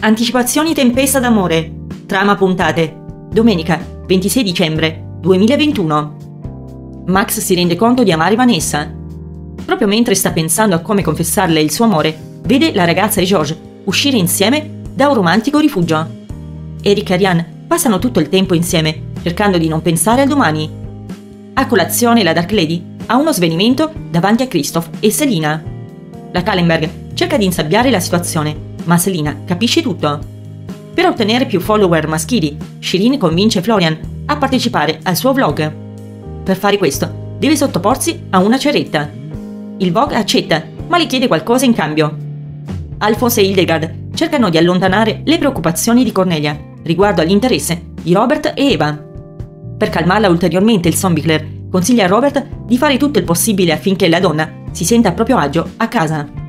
Anticipazioni Tempesta d'amore. Trama puntate. Domenica, 26 dicembre 2021. Max si rende conto di amare Vanessa. Proprio mentre sta pensando a come confessarle il suo amore, vede la ragazza e George uscire insieme da un romantico rifugio. Eric e Ariane passano tutto il tempo insieme, cercando di non pensare al domani. A colazione la Dark Lady ha uno svenimento davanti a Christoph e Selina. La Kallenberg cerca di insabbiare la situazione, ma Selina capisce tutto. Per ottenere più follower maschili, Shirin convince Florian a partecipare al suo vlog. Per fare questo, deve sottoporsi a una ceretta. Il Vogue accetta, ma le chiede qualcosa in cambio. Alphonse e Hildegard cercano di allontanare le preoccupazioni di Cornelia riguardo all'interesse di Robert e Eva. Per calmarla ulteriormente il Zombie consiglia a Robert di fare tutto il possibile affinché la donna si senta a proprio agio a casa.